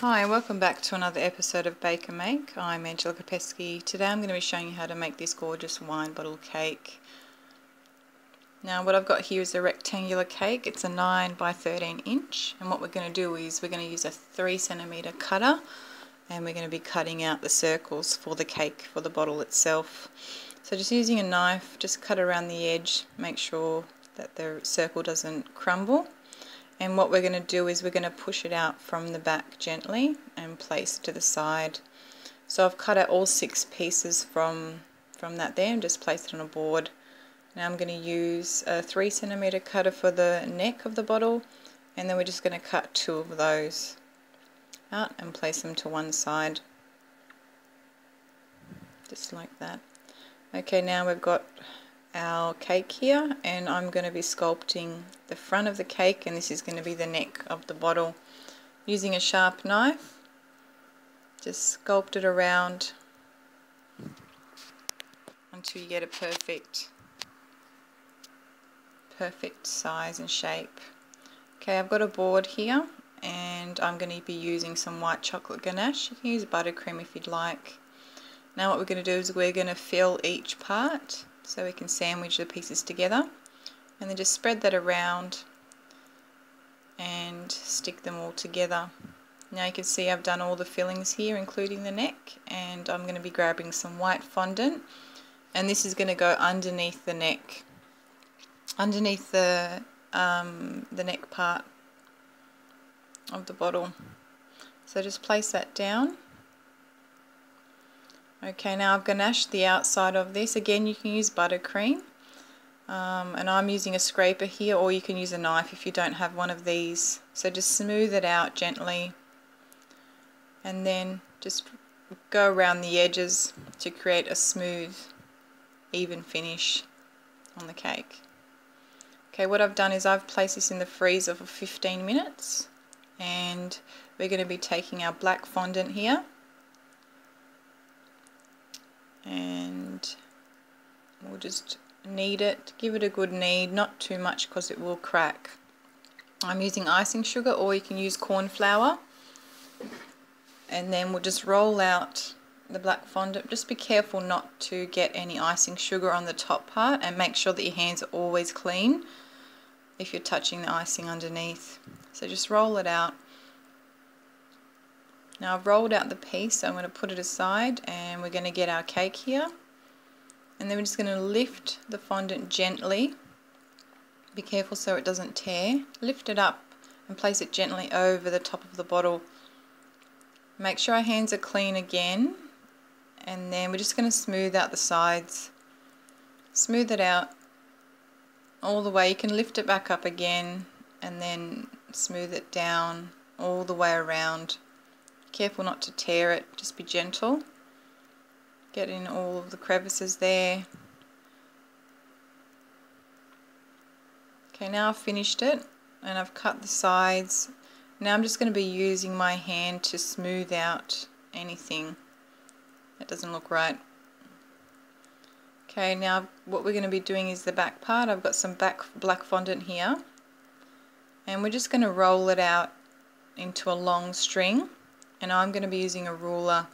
Hi, welcome back to another episode of Bake and Make. I'm Angela Capeski. Today I'm going to be showing you how to make this gorgeous wine bottle cake. Now what I've got here is a rectangular cake. It's a 9 by 13 inch and what we're going to do is we're going to use a 3 centimeter cutter and we're going to be cutting out the circles for the cake for the bottle itself. So just using a knife, just cut around the edge, make sure that the circle doesn't crumble and what we're going to do is we're going to push it out from the back gently and place to the side. So I've cut out all six pieces from from that there and just placed it on a board. Now I'm going to use a 3 centimeter cutter for the neck of the bottle and then we're just going to cut two of those out and place them to one side. Just like that. Okay now we've got our cake here and I'm going to be sculpting the front of the cake and this is going to be the neck of the bottle. Using a sharp knife just sculpt it around until you get a perfect perfect size and shape. Okay I've got a board here and I'm going to be using some white chocolate ganache. You can use buttercream if you'd like. Now what we're going to do is we're going to fill each part so we can sandwich the pieces together and then just spread that around and stick them all together. Now you can see I've done all the fillings here including the neck and I'm going to be grabbing some white fondant and this is going to go underneath the neck underneath the um, the neck part of the bottle so just place that down Okay, now I've ganached the outside of this. Again, you can use buttercream. Um, and I'm using a scraper here, or you can use a knife if you don't have one of these. So just smooth it out gently. And then just go around the edges to create a smooth, even finish on the cake. Okay, what I've done is I've placed this in the freezer for 15 minutes. And we're going to be taking our black fondant here and we'll just knead it. Give it a good knead not too much because it will crack. I'm using icing sugar or you can use corn flour. And then we'll just roll out the black fondant. Just be careful not to get any icing sugar on the top part and make sure that your hands are always clean if you're touching the icing underneath. So just roll it out now I've rolled out the piece, so I'm going to put it aside and we're going to get our cake here. And then we're just going to lift the fondant gently. Be careful so it doesn't tear. Lift it up and place it gently over the top of the bottle. Make sure our hands are clean again. And then we're just going to smooth out the sides. Smooth it out all the way. You can lift it back up again and then smooth it down all the way around. Careful not to tear it, just be gentle. Get in all of the crevices there. Okay, now I've finished it and I've cut the sides. Now I'm just going to be using my hand to smooth out anything that doesn't look right. Okay, now what we're going to be doing is the back part. I've got some back black fondant here. And we're just going to roll it out into a long string and I'm going to be using a ruler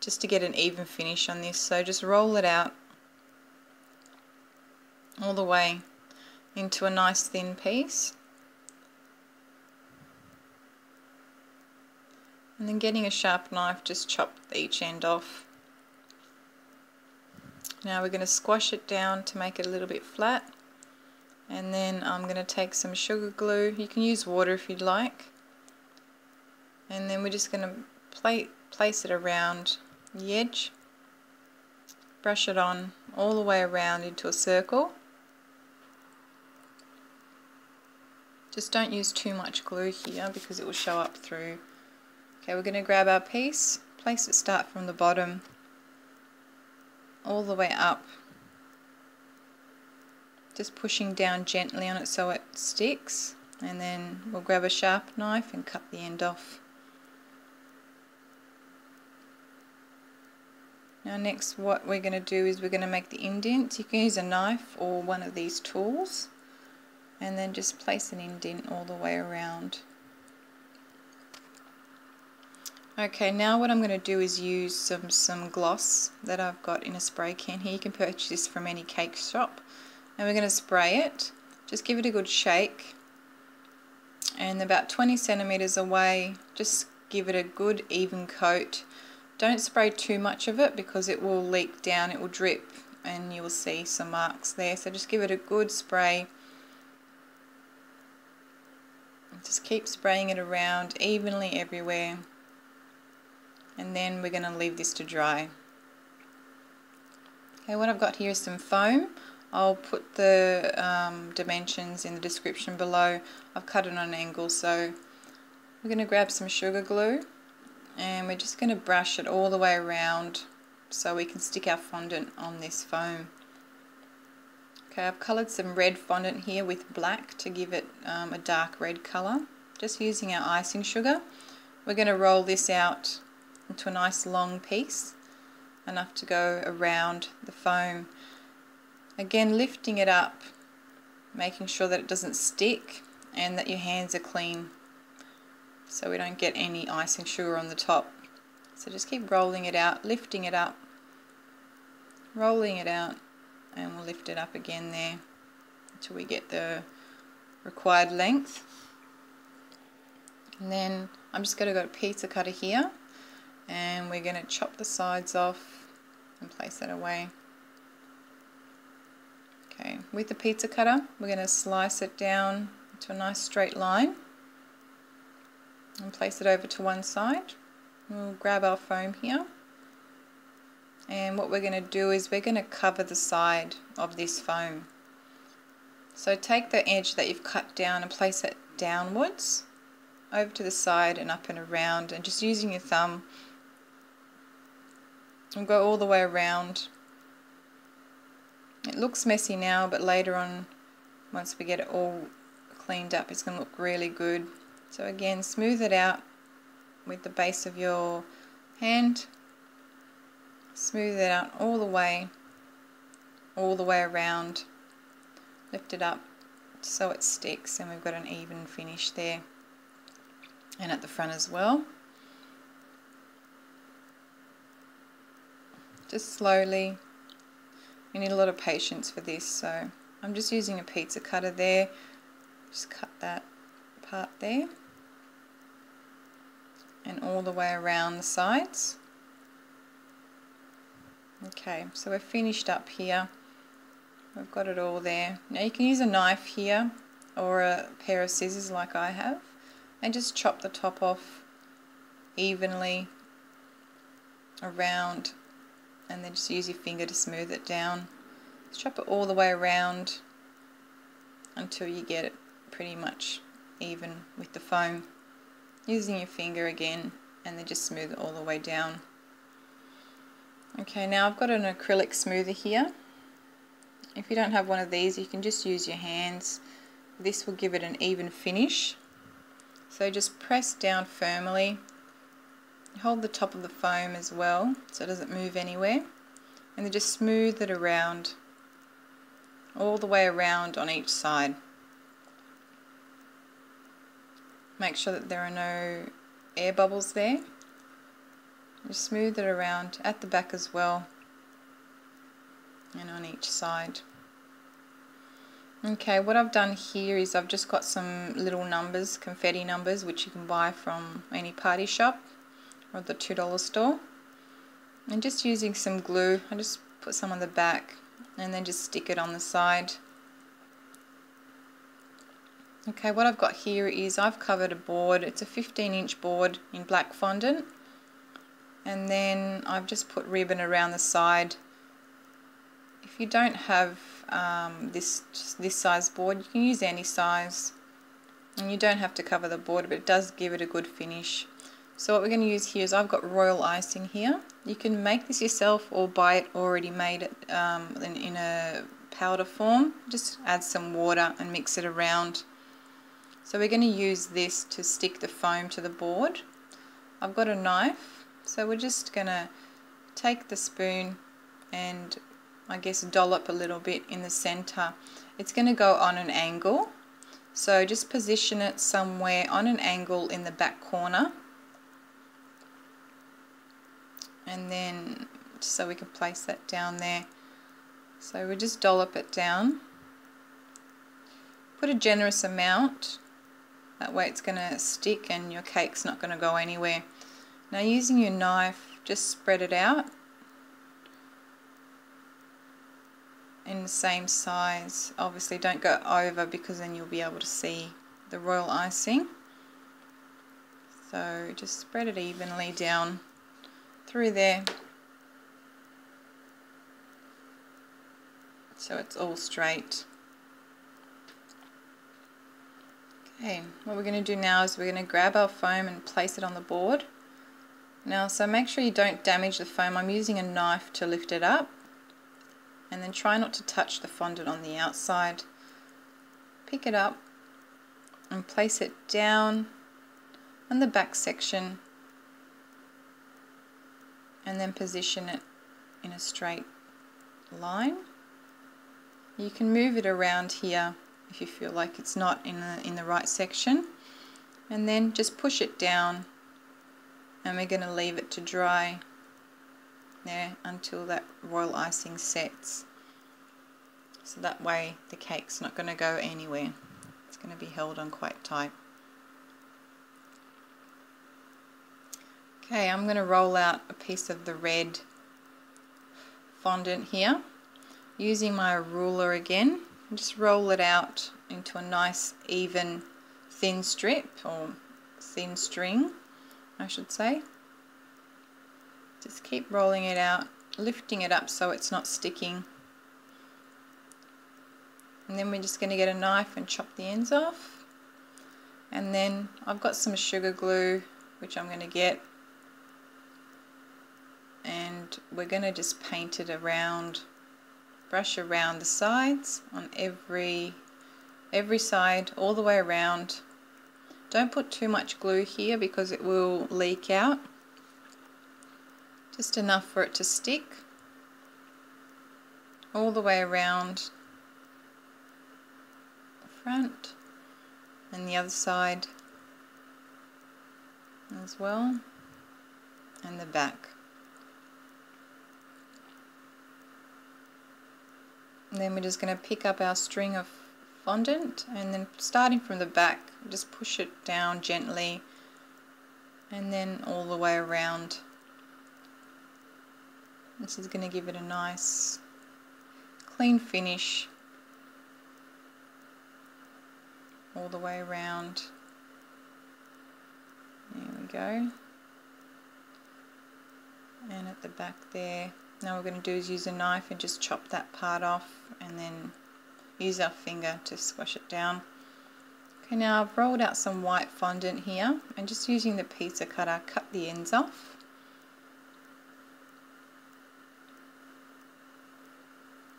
just to get an even finish on this. So just roll it out all the way into a nice thin piece. And then getting a sharp knife just chop each end off. Now we're going to squash it down to make it a little bit flat. And then I'm going to take some sugar glue. You can use water if you'd like and then we're just going to place it around the edge. Brush it on all the way around into a circle. Just don't use too much glue here because it will show up through. Okay we're going to grab our piece place it start from the bottom all the way up. Just pushing down gently on it so it sticks. And then we'll grab a sharp knife and cut the end off Now next what we're going to do is we're going to make the indents. You can use a knife or one of these tools and then just place an indent all the way around. Okay, now what I'm going to do is use some, some gloss that I've got in a spray can here. You can purchase this from any cake shop. And we're going to spray it. Just give it a good shake. And about 20 centimeters away, just give it a good even coat. Don't spray too much of it because it will leak down, it will drip and you will see some marks there. So just give it a good spray. Just keep spraying it around evenly everywhere and then we're going to leave this to dry. Okay, what I've got here is some foam. I'll put the um, dimensions in the description below. I've cut it on an angle so we're going to grab some sugar glue and we're just going to brush it all the way around so we can stick our fondant on this foam. Okay, I've coloured some red fondant here with black to give it um, a dark red colour. Just using our icing sugar. We're going to roll this out into a nice long piece enough to go around the foam again lifting it up making sure that it doesn't stick and that your hands are clean so we don't get any icing sugar on the top. So just keep rolling it out lifting it up rolling it out and we'll lift it up again there until we get the required length. And then I'm just going to go a pizza cutter here and we're going to chop the sides off and place that away. Okay, with the pizza cutter we're going to slice it down to a nice straight line and place it over to one side. We'll grab our foam here and what we're going to do is we're going to cover the side of this foam. So take the edge that you've cut down and place it downwards over to the side and up and around and just using your thumb We'll go all the way around. It looks messy now, but later on, once we get it all cleaned up, it's going to look really good. So again, smooth it out with the base of your hand. Smooth it out all the way, all the way around. Lift it up so it sticks and we've got an even finish there. And at the front as well. just slowly. You need a lot of patience for this, so I'm just using a pizza cutter there. Just cut that part there. And all the way around the sides. Okay, so we're finished up here. We've got it all there. Now you can use a knife here or a pair of scissors like I have and just chop the top off evenly around and then just use your finger to smooth it down. Just chop it all the way around until you get it pretty much even with the foam. Using your finger again and then just smooth it all the way down. Okay, now I've got an acrylic smoother here. If you don't have one of these, you can just use your hands. This will give it an even finish. So just press down firmly hold the top of the foam as well so it doesn't move anywhere and then just smooth it around all the way around on each side make sure that there are no air bubbles there just smooth it around at the back as well and on each side okay what I've done here is I've just got some little numbers confetti numbers which you can buy from any party shop or the $2 store. And just using some glue, I just put some on the back and then just stick it on the side. Okay, what I've got here is I've covered a board. It's a 15 inch board in black fondant. And then I've just put ribbon around the side. If you don't have um, this, this size board, you can use any size. And you don't have to cover the board, but it does give it a good finish. So what we're going to use here is I've got royal icing here. You can make this yourself or buy it already made um, in, in a powder form. Just add some water and mix it around. So we're going to use this to stick the foam to the board. I've got a knife, so we're just going to take the spoon and I guess dollop a little bit in the center. It's going to go on an angle, so just position it somewhere on an angle in the back corner and then so we can place that down there so we just dollop it down put a generous amount that way it's going to stick and your cake's not going to go anywhere. Now using your knife just spread it out in the same size. Obviously don't go over because then you'll be able to see the royal icing. So just spread it evenly down through there. So it's all straight okay what we're going to do now is we're going to grab our foam and place it on the board. Now so make sure you don't damage the foam. I'm using a knife to lift it up. And then try not to touch the fondant on the outside. Pick it up and place it down on the back section. And then position it in a straight line. You can move it around here if you feel like it's not in the, in the right section and then just push it down and we're going to leave it to dry there until that royal icing sets. So that way the cake's not going to go anywhere. It's going to be held on quite tight. Okay, I'm going to roll out a piece of the red fondant here using my ruler again. Just roll it out into a nice even thin strip or thin string I should say. Just keep rolling it out, lifting it up so it's not sticking. And then we're just going to get a knife and chop the ends off. And then I've got some sugar glue which I'm going to get and we're going to just paint it around brush around the sides on every every side all the way around. Don't put too much glue here because it will leak out. Just enough for it to stick all the way around the front and the other side as well and the back and then we're just going to pick up our string of fondant and then starting from the back just push it down gently and then all the way around this is going to give it a nice clean finish all the way around. There we go. And at the back there, now we're going to do is use a knife and just chop that part off and then use our finger to squash it down. Okay, now I've rolled out some white fondant here and just using the pizza cutter, cut the ends off.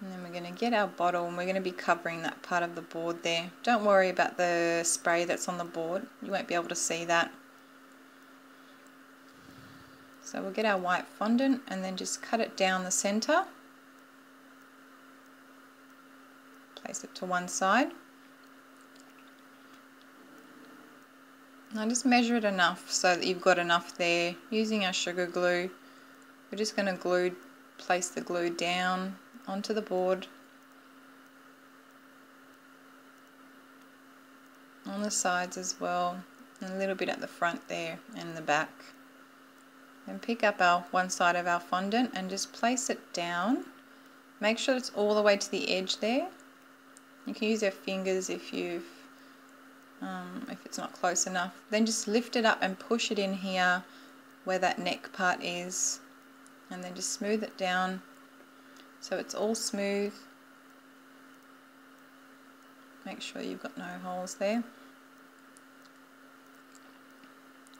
And then we're going to get our bottle and we're going to be covering that part of the board there. Don't worry about the spray that's on the board. You won't be able to see that. So we'll get our white fondant and then just cut it down the centre. Place it to one side. Now just measure it enough so that you've got enough there. Using our sugar glue, we're just going to glue, place the glue down onto the board on the sides as well and a little bit at the front there and the back and pick up our one side of our fondant and just place it down. Make sure it's all the way to the edge there. You can use your fingers if you've um, if it's not close enough. Then just lift it up and push it in here where that neck part is. And then just smooth it down so it's all smooth. Make sure you've got no holes there.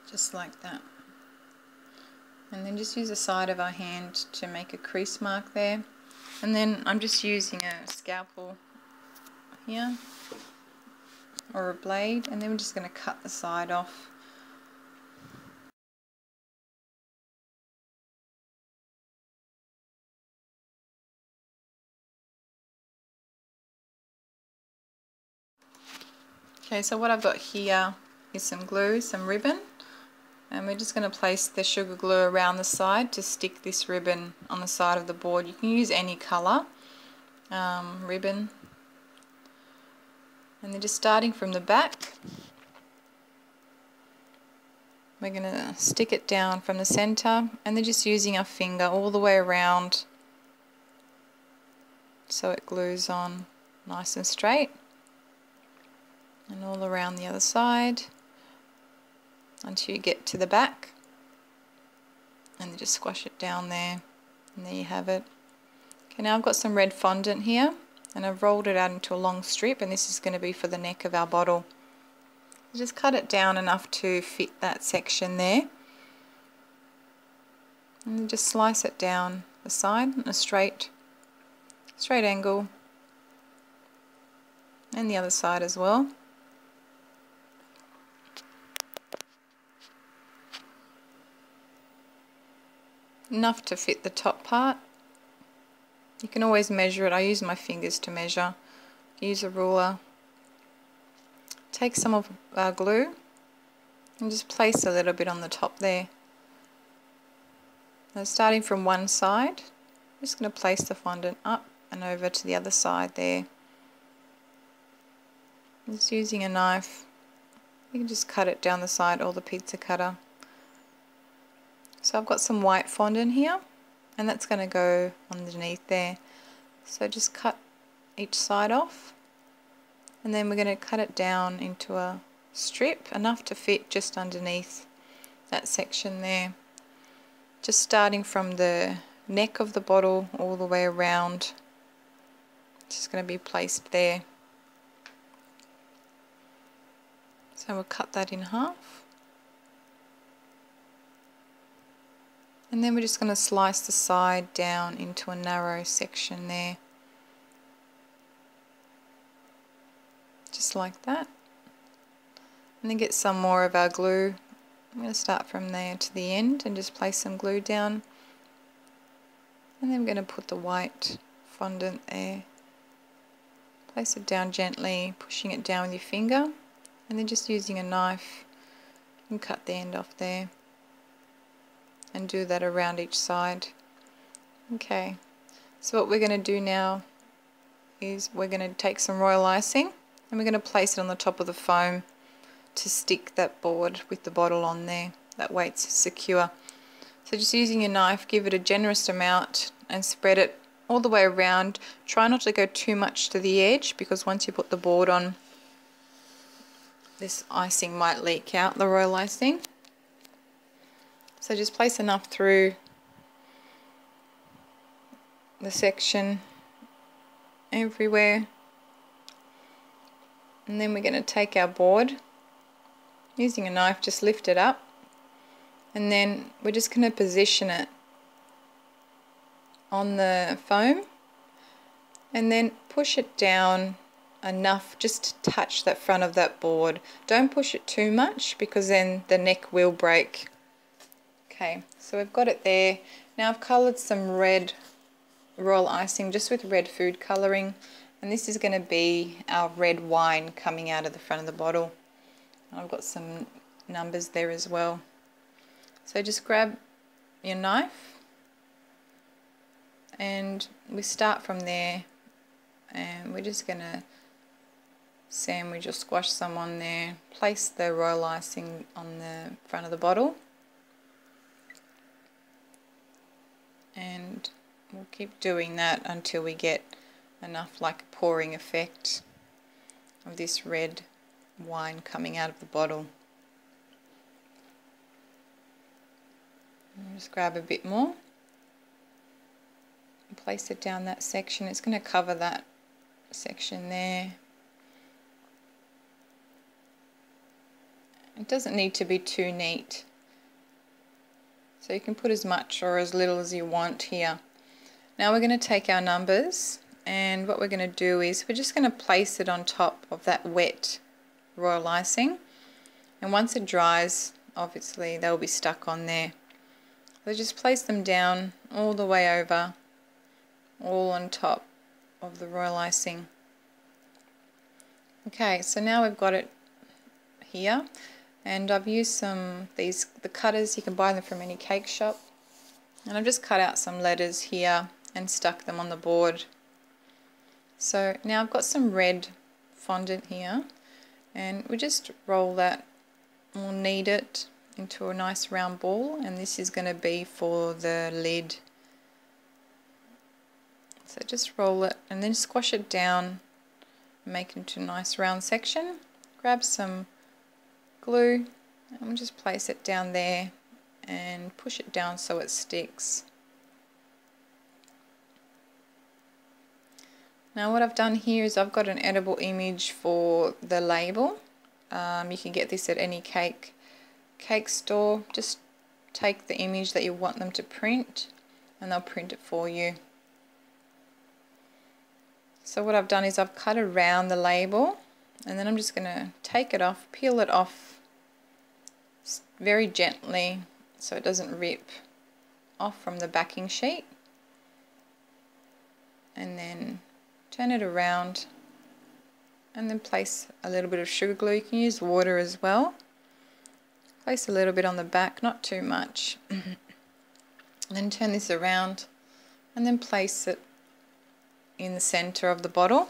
Just like that and then just use the side of our hand to make a crease mark there. And then I'm just using a scalpel here or a blade and then we're just going to cut the side off. Okay, so what I've got here is some glue, some ribbon, and we're just going to place the sugar glue around the side to stick this ribbon on the side of the board. You can use any colour um, ribbon. And then just starting from the back, we're going to stick it down from the centre and then just using our finger all the way around so it glues on nice and straight and all around the other side until you get to the back and just squash it down there and there you have it. Okay now I've got some red fondant here and I've rolled it out into a long strip and this is going to be for the neck of our bottle. Just cut it down enough to fit that section there. And just slice it down the side in a straight, straight angle. And the other side as well. Enough to fit the top part. You can always measure it. I use my fingers to measure. Use a ruler take some of our glue and just place a little bit on the top there. Now starting from one side, I'm just going to place the fondant up and over to the other side there. Just using a knife, you can just cut it down the side or the pizza cutter. So I've got some white fondant here and that's going to go underneath there. So just cut each side off and then we're going to cut it down into a strip enough to fit just underneath that section there. Just starting from the neck of the bottle all the way around. It's just going to be placed there. So we'll cut that in half and then we're just going to slice the side down into a narrow section there just like that. And then get some more of our glue. I'm going to start from there to the end and just place some glue down. And then I'm going to put the white fondant there. Place it down gently, pushing it down with your finger. And then just using a knife, and cut the end off there. And do that around each side. Okay, so what we're going to do now is we're going to take some royal icing and we're going to place it on the top of the foam to stick that board with the bottle on there. That way it's secure. So just using your knife, give it a generous amount and spread it all the way around. Try not to go too much to the edge because once you put the board on, this icing might leak out, the royal icing. So just place enough through the section everywhere. And then we're going to take our board using a knife just lift it up. And then we're just going to position it on the foam. And then push it down enough just to touch that front of that board. Don't push it too much because then the neck will break okay so we've got it there now I've coloured some red royal icing just with red food colouring and this is going to be our red wine coming out of the front of the bottle. I've got some numbers there as well. So just grab your knife and we start from there and we're just going to sandwich or squash some on there. Place the royal icing on the front of the bottle and we'll keep doing that until we get enough like a pouring effect of this red wine coming out of the bottle. just grab a bit more and place it down that section. It's going to cover that section there. It doesn't need to be too neat. So you can put as much or as little as you want here. Now we're going to take our numbers and what we're going to do is we're just going to place it on top of that wet royal icing. And once it dries obviously they'll be stuck on there. So just place them down all the way over all on top of the royal icing. Okay so now we've got it here and I've used some these the cutters you can buy them from any cake shop. And I've just cut out some letters here and stuck them on the board. So now I've got some red fondant here. And we just roll that we'll knead it into a nice round ball. And this is going to be for the lid. So just roll it and then squash it down. Make it into a nice round section. Grab some glue. And we'll just place it down there and push it down so it sticks. Now what I've done here is I've got an edible image for the label. Um, you can get this at any cake cake store. Just take the image that you want them to print and they'll print it for you. So what I've done is I've cut around the label and then I'm just going to take it off, peel it off very gently so it doesn't rip off from the backing sheet and then turn it around and then place a little bit of sugar glue. You can use water as well. Place a little bit on the back, not too much. And then turn this around and then place it in the center of the bottle.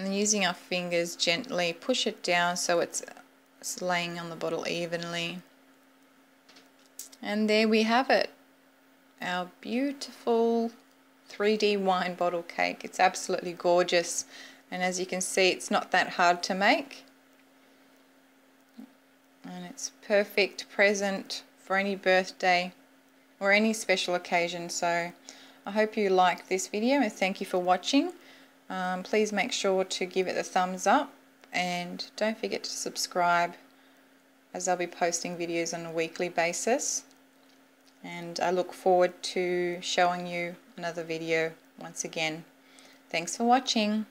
And using our fingers gently push it down so it's, it's laying on the bottle evenly. And there we have it. Our beautiful 3D wine bottle cake. It's absolutely gorgeous. And as you can see, it's not that hard to make. And it's perfect present for any birthday or any special occasion. So I hope you liked this video and thank you for watching. Um, please make sure to give it a thumbs up and don't forget to subscribe as I'll be posting videos on a weekly basis. And I look forward to showing you another video once again. Thanks for watching.